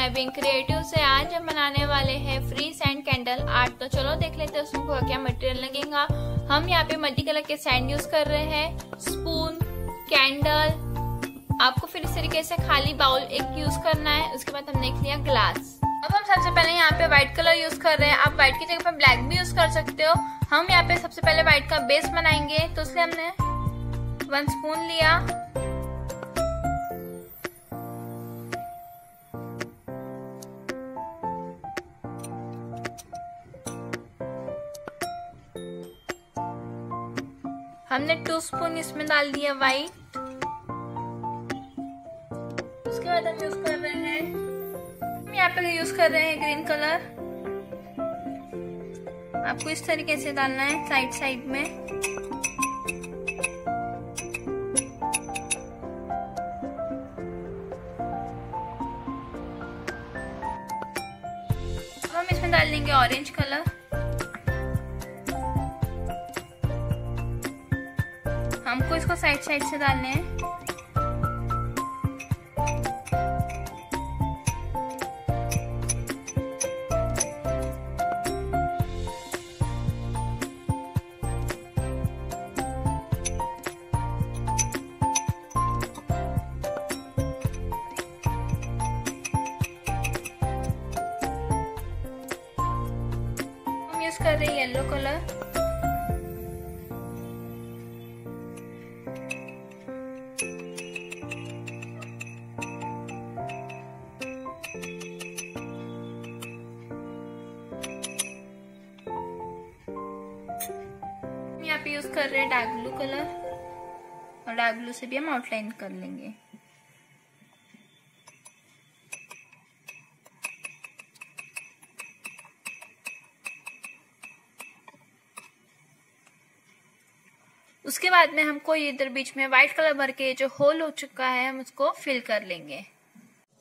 मैं Bing creative से आज हम बनाने वाले हैं फ्री सैंड कैंडल आर्ट तो चलो देख लेते हैं उसमें क्या मटेरियल लगेगा। हम यहाँ पे मल्टी कलर के सैंड यूज़ कर रहे हैं। स्पून कैंडल आपको फिर इस तरीके से खाली बाउल एक यूज़ करना है। उसके बाद हमने लिया ग्लास अब हम सबसे पहले यहाँ पे व्हाइट कलर यूज़ कर रहे हैं। आप व्हाइट की जगह पे ब्लैक भी यूज़ कर सकते हो। हम यहाँ पे सबसे पहले व्हाइट का बेस बनाएँगे। तो इसलिए हमने वन स्पून लिया। हमने टू स्पून इसमें डाल दिया व्हाइट उसके बाद हम यूज़ कर रहे हैं। हम यहाँ पे यूज़ कर रहे हैं ग्रीन कलर आपको इस तरीके से डालना है साइड साइड में। हम इसमें डाल देंगे ऑरेंज कलर हमको इसको साइड साइड से डालने हैं। कर रहे येलो कलर कर रहे हैं डार्क ब्लू कलर और डार्क ब्लू से भी हम आउटलाइन कर लेंगे। उसके बाद में हमको इधर बीच में व्हाइट कलर भर के जो होल हो चुका है, हम उसको फिल कर लेंगे।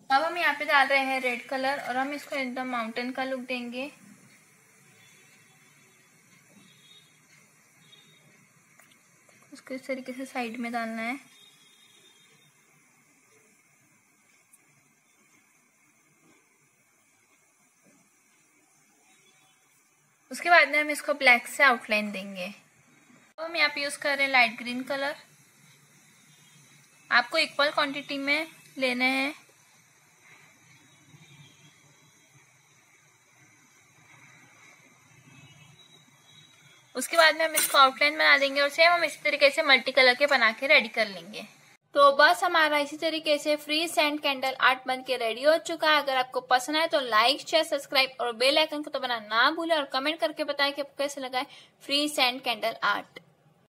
अब हम यहाँ पे डाल रहे हैं रेड कलर और हम इसको एकदम माउंटेन का लुक देंगे। उसको इस तरीके से साइड में डालना है। उसके बाद में हम इसको ब्लैक से आउटलाइन देंगे। तो हम यहाँ पे यूज़ कर रहे हैं लाइट ग्रीन कलर आपको इक्वल क्वांटिटी में लेना हैं। उसके बाद में हम इसको आउटलाइन बना देंगे और सेम हम इसी तरीके से मल्टी कलर के बना के रेडी कर लेंगे। तो बस हमारा इसी तरीके से फ्री सेंड कैंडल आर्ट बन के रेडी हो चुका है। अगर आपको पसंद आए तो लाइक शेयर सब्सक्राइब और बेल आइकन को तो बना ना भूले और कमेंट करके बताएँ कि आपको कैसे लगा है फ्री सेंड कैंडल आर्ट